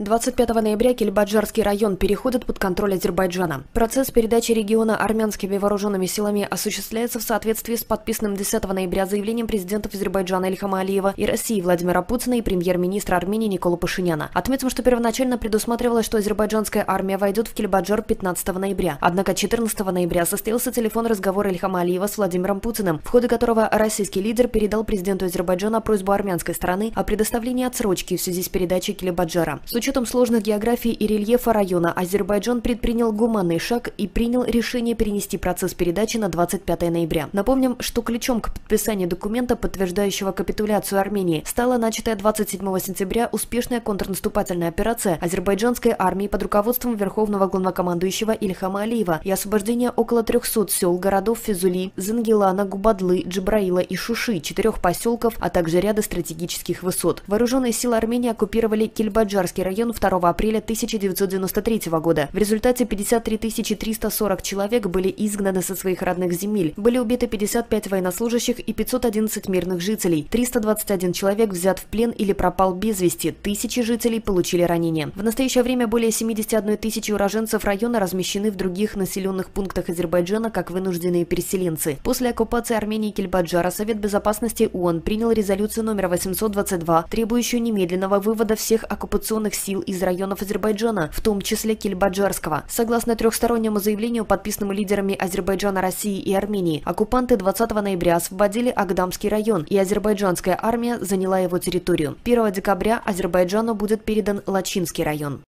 25 ноября Кельбаджарский район переходит под контроль Азербайджана. Процесс передачи региона армянскими вооруженными силами осуществляется в соответствии с подписанным 10 ноября заявлением президентов Азербайджана Ильхама Алиева и России Владимира Путина и премьер-министра Армении Никола Пашиняна. Отметим, что первоначально предусматривалось, что азербайджанская армия войдет в Кельбаджар 15 ноября. Однако 14 ноября состоялся телефон разговор Ильхама Алиева с Владимиром Путиным, в ходе которого российский лидер передал президенту Азербайджана просьбу армянской стороны о предоставлении отсрочки в связи с передачей Кельбаджара. Учетом сложных географии и рельефа района, Азербайджан предпринял гуманный шаг и принял решение перенести процесс передачи на 25 ноября. Напомним, что ключом к подписанию документа, подтверждающего капитуляцию Армении, стала начатая 27 сентября успешная контрнаступательная операция азербайджанской армии под руководством Верховного главнокомандующего Ильхама Алиева и освобождение около 300 сел, городов Физули, Зангелана, Губадлы, Джибраила и Шуши, четырех поселков, а также ряда стратегических высот. Вооруженные силы Армении оккупировали Кельбаджарский район район 2 апреля 1993 года. В результате 53 340 человек были изгнаны со своих родных земель. Были убиты 55 военнослужащих и 511 мирных жителей. 321 человек взят в плен или пропал без вести. Тысячи жителей получили ранения. В настоящее время более 71 тысячи уроженцев района размещены в других населенных пунктах Азербайджана как вынужденные переселенцы. После оккупации Армении Кельбаджара Совет Безопасности ООН принял резолюцию номер 822, требующую немедленного вывода всех оккупационных сил из районов Азербайджана, в том числе Кельбаджарского. Согласно трехстороннему заявлению, подписанному лидерами Азербайджана, России и Армении, оккупанты 20 ноября освободили Агдамский район, и азербайджанская армия заняла его территорию. 1 декабря Азербайджану будет передан Лачинский район.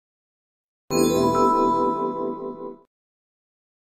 Thank you.